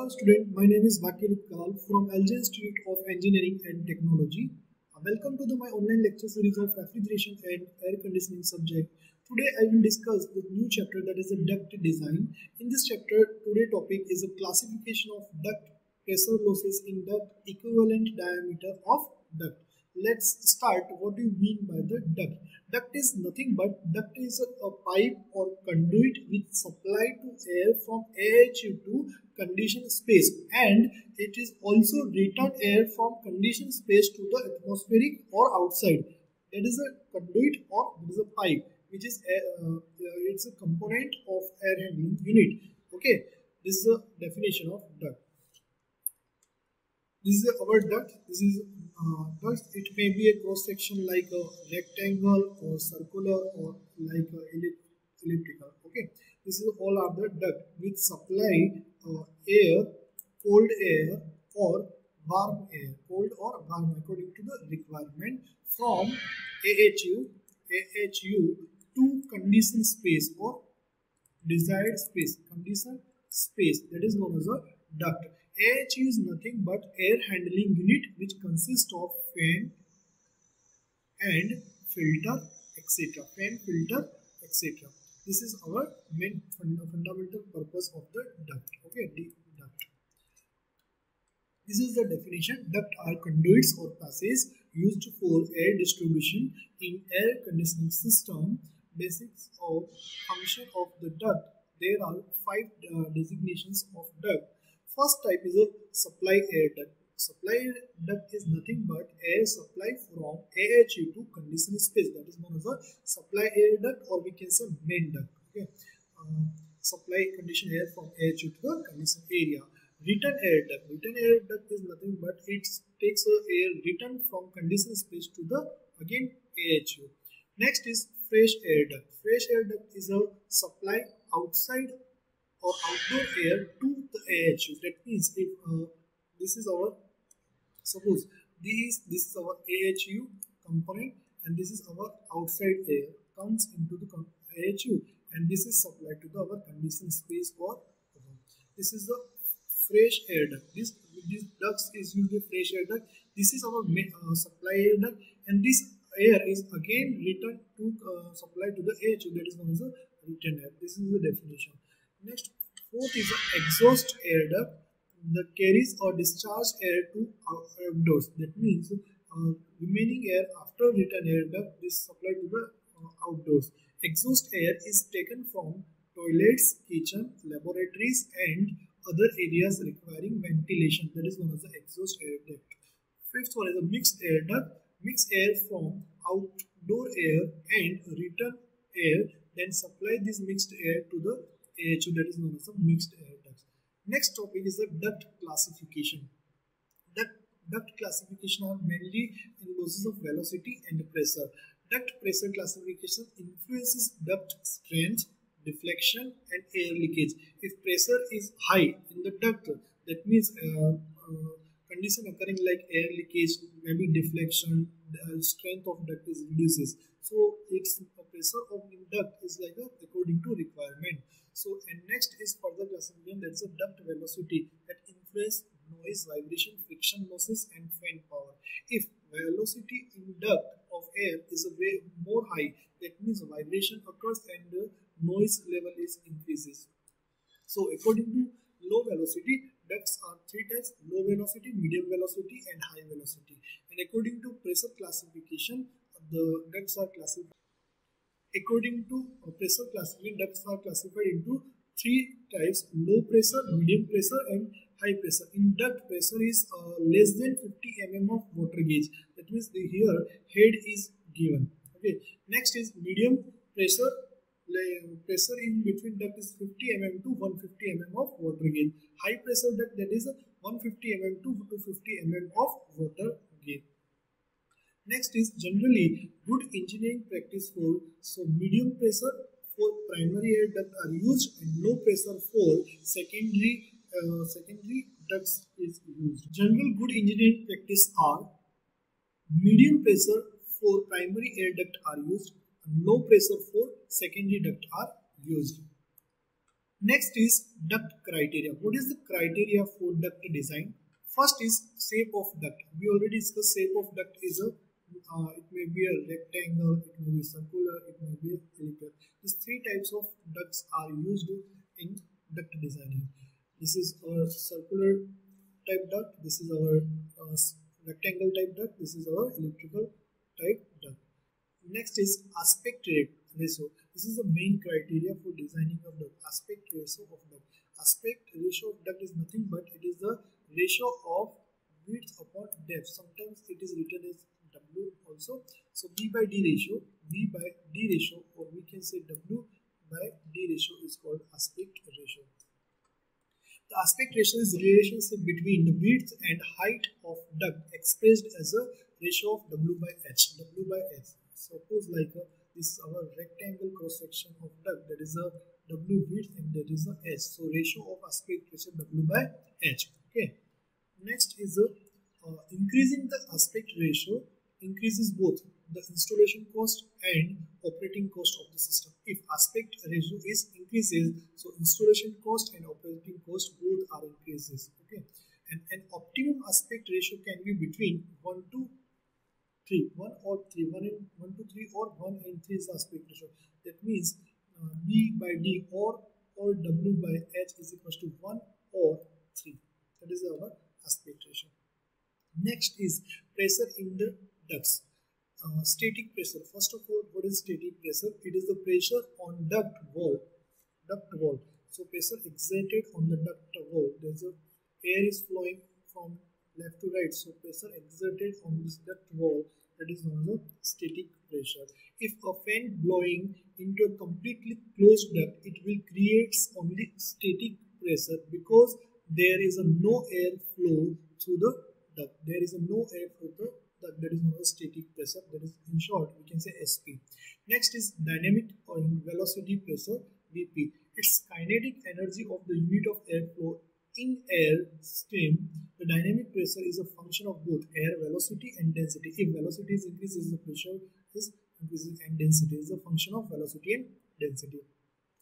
Hello student, my name is Bhagyadeep Kalal from LJ Institute of Engineering and Technology. Uh, Welcome to the, my online lecture series of refrigeration and air conditioning subject. Today I will discuss the new chapter that is a duct design. In this chapter, today topic is a classification of duct pressure losses in duct equivalent diameter of duct. Let's start what do you mean by the duct. Duct is nothing but duct is a, a pipe or conduit which supply to air from AHU to conditioned space and it is also return air from conditioned space to the atmospheric or outside. That is a conduit or it is a pipe which is a, uh, uh, it's a component of air handling unit. Okay, this is a definition of duct. This is our duct. This is uh, duct. It may be a cross section like a rectangle or circular or like a ellip- elliptical. Okay, this is all are the duct which supply uh, air, cold air or warm air, cold or warm according to the requirement from AHU, AHU to conditioned space or desired space, conditioned space that is known as a duct. AHU is nothing but air handling unit which consists of fan and filter etc. Fan, filter etc. This is our main funda- fundamental purpose of the duct. Okay, the duct. This is the definition. Duct are conduits or passages used for air distribution in air conditioning system. Basics of function of the duct. There are five uh, designations of duct. First type is a supply air duct. Supply duct is nothing but air supply from AHU to conditioning space. That is known as a supply air duct or we can say main duct. Okay. Uh, supply conditioned air from AHU to the conditioned area. Return air duct. Return air duct is nothing but it takes a air return from conditioned space to the again AHU. Next is fresh air duct. Fresh air duct is a supply outside or outdoor air to the AHU. That means if uh, this is our suppose this this is our AHU component and this is our outside air comes into the AHU and this is supplied to the our conditioned space or. This is the fresh air duct. This this ducts is usually fresh air duct. This is our uh, supply air duct and this air is again returned to uh, supply to the AHU that is known as a return air. This is the definition. Next, fourth is exhaust air duct that carries or discharge air to outdoors. That means uh, remaining air after return air duct is supplied to the uh, outdoors. Exhaust air is taken from toilets, kitchen, laboratories, and other areas requiring ventilation. That is known as the exhaust air duct. Fifth one is a mixed air duct. Mixed air from outdoor air and return air, then supply this mixed air to the AHU that is known as a mixed air duct. Next topic is the duct classification. Duct, duct classification are mainly in losses of velocity and pressure. Duct pressure classification influences duct strength, deflection, and air leakage. If pressure is high in the duct, that means uh, uh, condition occurring like air leakage, maybe deflection, the strength of duct is reduces. So its pressure of the duct is like a, according to requirement. So and next is further classification that's a duct velocity that influence noise, vibration, friction losses, and fan power. If velocity in duct of air is a way more high, that means vibration occurs and noise level is increases. So according to low velocity, ducts are three types: low velocity, medium velocity, and high velocity. And according to pressure classification, the ducts are classified. According to uh, pressure classification, ducts are classified into three types: low pressure, medium pressure, and high pressure. In duct, pressure is uh, less than 50 mm of water gauge. That means the here head is given. Okay. Next is medium pressure pressure in between duct is 50 mm to 150 mm of water gauge. High pressure duct that is 150 mm to 250 mm of water gauge. Next is generally good engineering practice for so medium pressure for primary air duct are used and low pressure for secondary uh, secondary ducts is used. General good engineering practice are medium pressure for primary air duct are used low pressure for secondary duct are used. Next is duct criteria. What is the criteria for duct design? First is shape of duct. We already discussed shape of duct is a uh, it may be a rectangle, it may be circular, it may be elliptical. These three types of ducts are used in duct designing. This is our circular type duct, this is our uh, rectangle type duct, this is our elliptical type duct. Next is aspect ratio. This is the main criteria for designing of duct. Aspect ratio of duct. Aspect ratio of duct is nothing but it is the ratio of width upon depth. Sometimes it is written as W also. So B by D ratio, B by D ratio or we can say W by D ratio is called aspect ratio. The aspect ratio is the relationship between the width and height of duct expressed as a ratio of W by H. W by H. Suppose like a, this is our rectangle cross section of duct that is a W width and that is a H. So ratio of aspect ratio W by H. Okay. Next is a, uh, increasing the aspect ratio increases both the installation cost and operating cost of the system. If aspect ratio is increases, so installation cost and operating cost both are increases. Okay, and an optimum aspect ratio can be between one to three, one or three, one and one to three, or one and three is aspect ratio. That means uh, B by D or or W by H is equal to one or three. That is our aspect ratio. Next is pressure in the ducts. Uh, static pressure. First of all, what is static pressure? It is the pressure on duct wall. Duct wall. So pressure exerted on the duct wall. There's a air is flowing from left to right. So pressure exerted on this duct wall. That is known as static pressure. If a fan blowing into a completely closed duct, it will create only static pressure because there is a no air flow through the duct. There is a no air flow through that, that is known as static pressure that is in short we can say SP. Next is dynamic or velocity pressure VP. Its kinetic energy of the unit of airflow in air stream. The dynamic pressure is a function of both air velocity and density. If velocity is increases, the pressure is increasing and density is a function of velocity and density.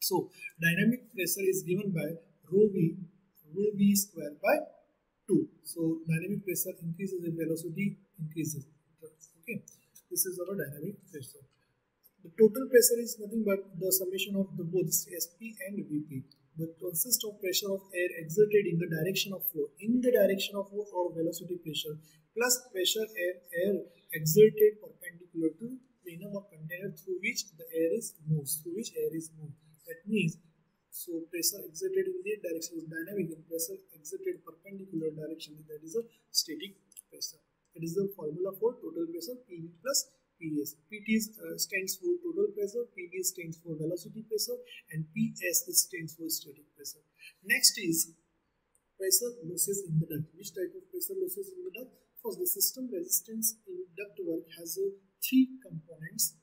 So dynamic pressure is given by rho v rho v square by 2. So dynamic pressure increases if velocity increases. Okay, this is our dynamic pressure. The total pressure is nothing but the summation of the both SP and VP. That consists of pressure of air exerted in the direction of flow, in the direction of flow or velocity pressure, plus pressure air, air exerted perpendicular to plenum of container through which the air is moves, through which air is moved. That means so pressure exerted in the direction is dynamic and pressure exerted perpendicular direction that is a static pressure. That is the formula for total pressure PV plus PS. PT uh, stands for total pressure, PV stands for velocity pressure and PS stands for static pressure. Next is pressure losses in the duct. Which type of pressure losses in the duct? First, the system resistance in duct work has uh, three components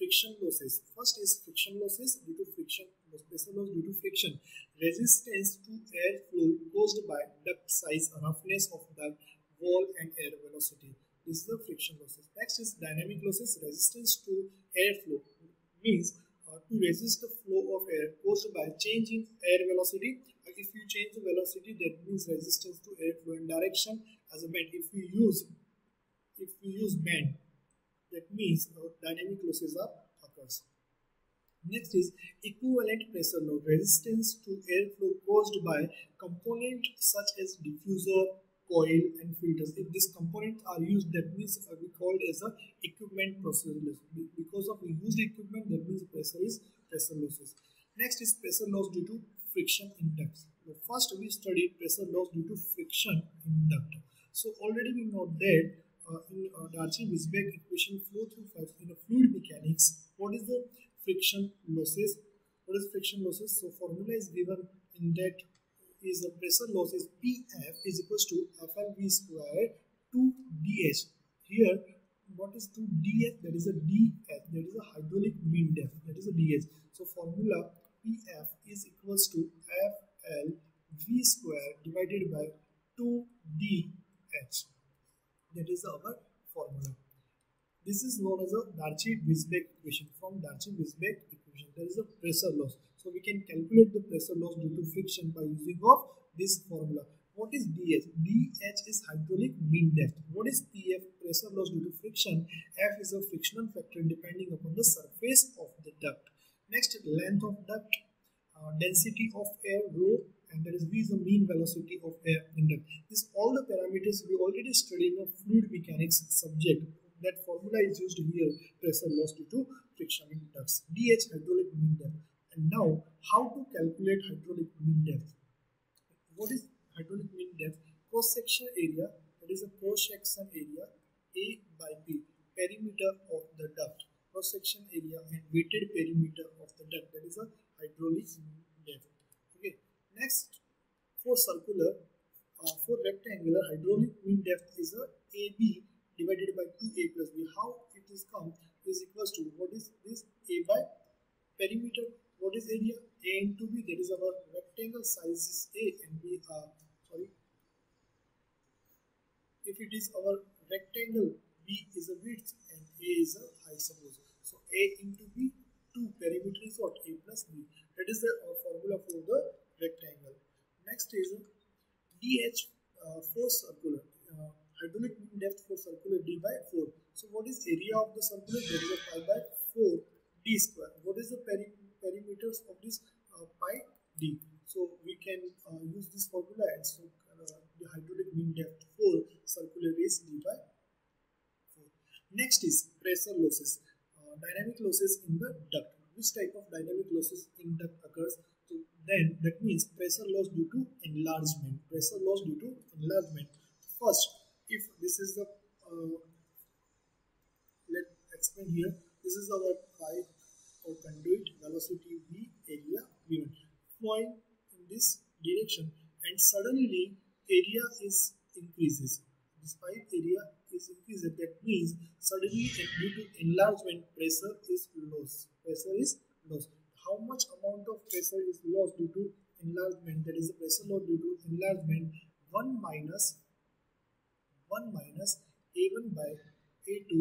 friction losses. First is friction losses due to friction, pressure loss due to friction. Resistance to air flow caused by duct size, roughness of duct, wall and air velocity. Is the friction losses. Next is dynamic losses, resistance to air flow. Means uh, to resist the flow of air caused by change in air velocity. Uh, if you change the velocity, that means resistance to air flow in direction as a bend. If you use if you use bend, that means uh, dynamic losses are occurs. Next is equivalent pressure load resistance to airflow caused by component such as diffuser, coil and filters. If these components are used that means uh, we call it as a equipment pressure loss. Because of used equipment that means pressure is pressure losses. Next is pressure loss due to friction in ducts. First we studied pressure loss due to friction in duct. So already we know that uh, in uh, Darcy-Weisbach equation flow through fluids in a fluid mechanics, what is the friction losses? What is friction losses? So formula is given in that is the pressure losses PF is equals to FLV square 2DH. Here, what is 2DH? That is a DH. That is a hydraulic mean depth. That is a DH. So formula PF is equals to FLV square divided by 2DH. That is our formula. This is known as a Darcy-Weisbach equation from Darcy-Weisbach equation. There is a pressure loss. Pressure loss due to friction by using of this formula. What is DH? DH is hydraulic mean depth. What is PF? Pressure loss due to friction. F is a frictional factor depending upon the surface of the duct. Next, length of duct, uh, density of air, rho, and that is V is the mean velocity of air in duct. These all the parameters we already studied in a fluid mechanics subject. That formula is used here, pressure loss due to friction in ducts. DH hydraulic mean depth. Now, how to calculate hydraulic mean depth? What is hydraulic mean depth? Cross section area, that is a cross section area A by B, perimeter of the duct. Cross section area and wetted perimeter of the duct, that is a hydraulic mean depth. Okay, next for circular, uh, for rectangular, hydraulic mean depth is a AB divided by 2A plus B. How it is come is equals to what is this A by perimeter what is area a into b that is our rectangle size is a and b are sorry. If it is our rectangle b is a width and a is a height suppose. So a into b 2 perimeter is what? A plus b. That is the uh, formula for the rectangle. Next is dh uh, for circular. Uh, hydraulic depth for circular d by 4 so what is area of the circular? That is a pi by 4 d square what is the perimeter perimeters of this uh, pi d. So we can uh, use this formula and so uh, the hydraulic mean depth for circular is d by 4. Next is pressure losses. Uh, dynamic losses in the duct. Which type of dynamic losses in duct occurs? So then that means pressure loss due to enlargement. Pressure loss due to enlargement. First, if this is the uh, let's explain here. This is our pipe or conduit velocity v area v1 flowing in this direction and suddenly area is increases this pipe area is increased that means suddenly due to enlargement pressure is lost pressure is lost how much amount of pressure is lost due to enlargement that is the pressure load due to enlargement 1 minus 1 minus a1 by a2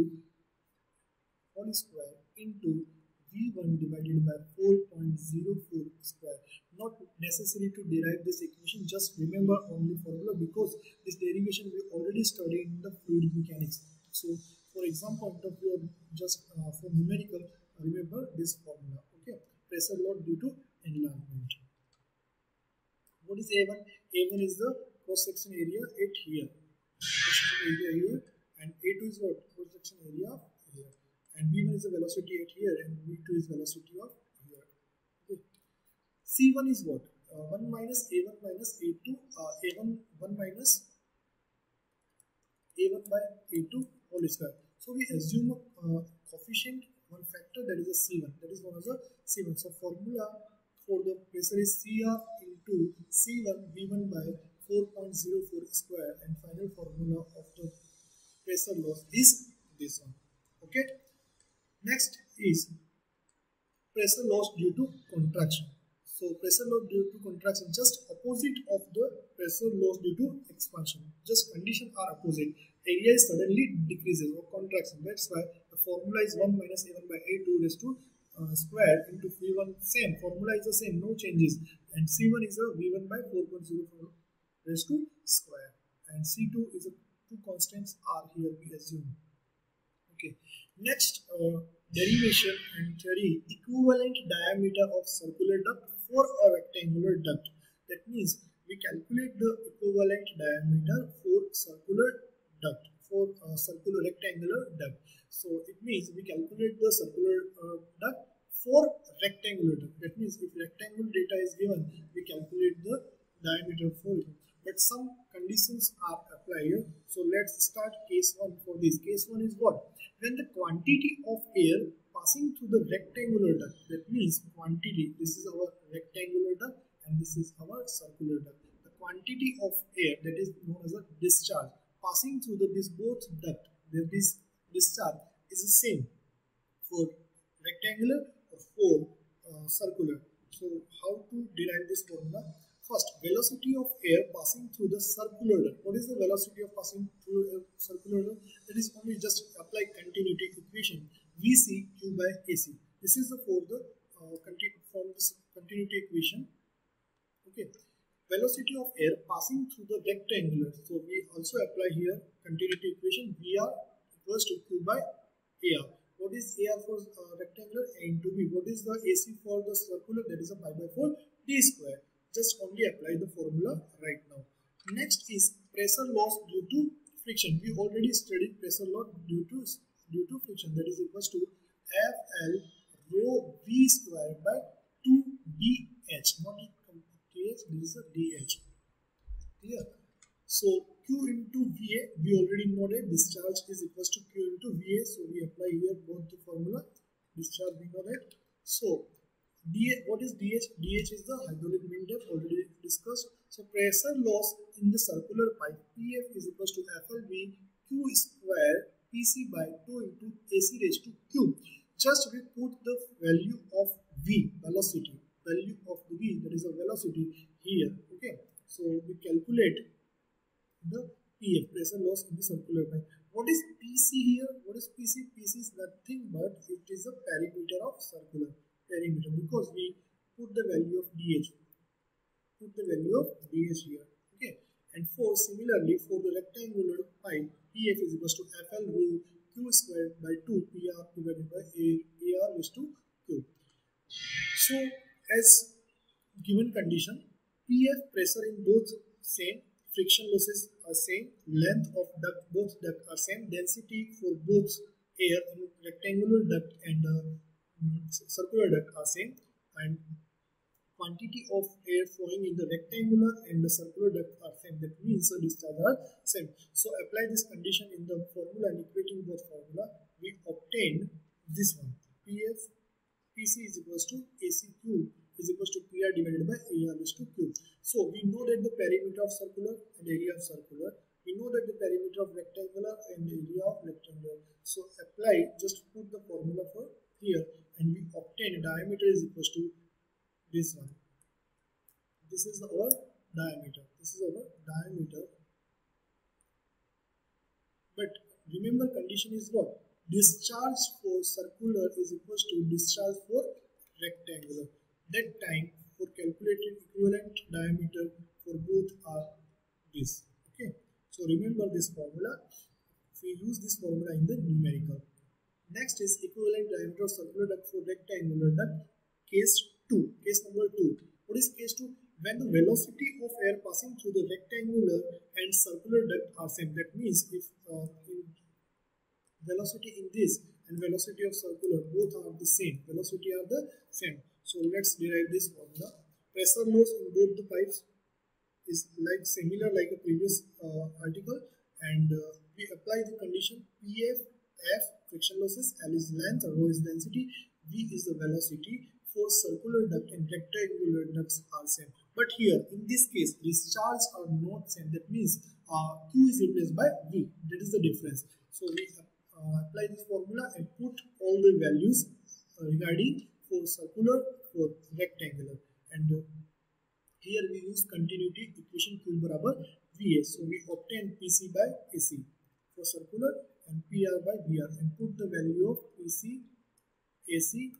whole square into V1 divided by 4.04 square. Not necessary to derive this equation, just remember only formula because this derivation we already studied in the fluid mechanics. So for example, point of view, just uh, for numerical, remember this formula. Okay, pressure load due to enlargement. What is A1? A1 is the cross section area at here. Cross section area here, and A2 is what? Cross section area here and v1 is the velocity at here and v2 is velocity of here okay. c1 is what uh, 1 minus a1 minus a2 uh, a1 1 minus a1 by a2 whole square so we assume a uh, coefficient one factor that is a c1 that is known as a c1 so formula for the pressure is cr into c1 v1 by 4.04 square and final formula of the pressure loss is this one okay Next is pressure loss due to contraction. So pressure loss due to contraction just opposite of the pressure loss due to expansion. Just condition are opposite. Area is suddenly decreases or contraction. That's why the formula is 1 minus a1 by a2 raised to uh, square into v1 same. Formula is the same, no changes. And c1 is a v1 by 4.04 raised to square. And c2 is a two constants are here we assume. Okay. Next, uh, derivation and theory equivalent diameter of circular duct for a rectangular duct. That means we calculate the equivalent diameter for circular duct for a circular rectangular duct. So it means we calculate the circular uh, duct for rectangular duct. That means if rectangular data is given, we calculate the diameter for it but some conditions are applied. So let's start case 1 for this. Case 1 is what? When the quantity of air passing through the rectangular duct, that means quantity, this is our rectangular duct and this is our circular duct. The quantity of air that is known as a discharge passing through the this both duct, this discharge is the same for rectangular or for uh, circular. So how to derive this formula? First, velocity of air passing through the circular duct. What is the velocity of passing through a circular duct? That is only just apply continuity equation VC Q by AC. This is the for the uh, from this continuity equation. Okay, velocity of air passing through the rectangular. So we also apply here continuity equation. VR equals to Q by AR. What is AR for uh, rectangular? A into B. What is the AC for the circular? That is a pi by 4 D square. Just only apply the formula right now. Next is pressure loss due to friction. We already studied pressure loss due to due to friction. That is equals to FL rho V square by 2 DH. Not DH, this is a DH. Clear? So Q into VA, we already know that discharge is equals to Q into VA. So we apply here both the formula. Discharge we know that. So DH, what is DH? DH is the hydraulic mean depth already discussed. So pressure loss in the circular pipe PF is equals to FLV Q square PC by 2 into AC raised to Q. Just we put the value of V, velocity, value of the V, that is a velocity here. Okay, so we calculate the PF, pressure loss in the circular pipe. What is PC here? What is PC? PC is nothing but it is a perimeter of circular perimeter because we put the value of dh put the value of dh here okay and for similarly for the rectangular pipe pf is equals to fl rho q squared by 2 pr divided by a ar is to q so as given condition pf pressure in both same friction losses are same length of duct both duct are same density for both air in rectangular duct and uh, circular duct are same and quantity of air flowing in the rectangular and the circular duct are same. That means the discharge are same. So apply this condition in the formula and equating both formula, we obtain this one. PF PC is equals to ACQ is equals to PR divided by AR is to Q. So we know that the perimeter of circular and area of circular. We know that the perimeter of rectangular and area of rectangular. So apply, just put the formula for here and we obtain diameter is equals to this one. This is our diameter. This is our diameter. But remember condition is what? Discharge for circular is equals to discharge for rectangular. That time for calculating equivalent diameter for both are this. Okay. So remember this formula. We use this formula in the numerical. Next is equivalent diameter of circular duct for rectangular duct. Case 2. Case number 2. What is case 2? When the velocity of air passing through the rectangular and circular duct are same. That means if uh, velocity in this and velocity of circular both are the same. Velocity are the same. So let's derive this formula. Pressure loss in both the pipes is like similar like a previous uh, article and uh, we apply the condition PF F friction losses, L is length, rho is density, V is the velocity. For circular duct and rectangular ducts are same. But here in this case discharge are not same. That means uh, Q is replaced by V. That is the difference. So we apply this formula and put all the values uh, regarding for circular for rectangular and uh, here we use continuity equation Q barabar VA. So we obtain PC by AC for circular and PR by VR and put the value of PC, AC,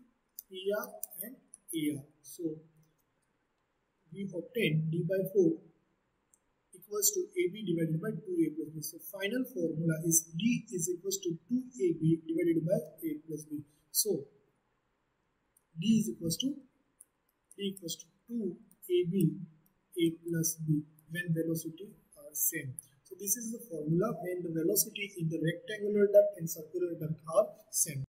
PR and AR. So we obtain D by 4 equals to AB divided by 2A plus B. So final formula is D is equals to 2AB divided by A plus B. So D is equals to D equals to 2AB A plus B when velocity are same. So this is the formula when the velocity in the rectangular duct and circular duct are same.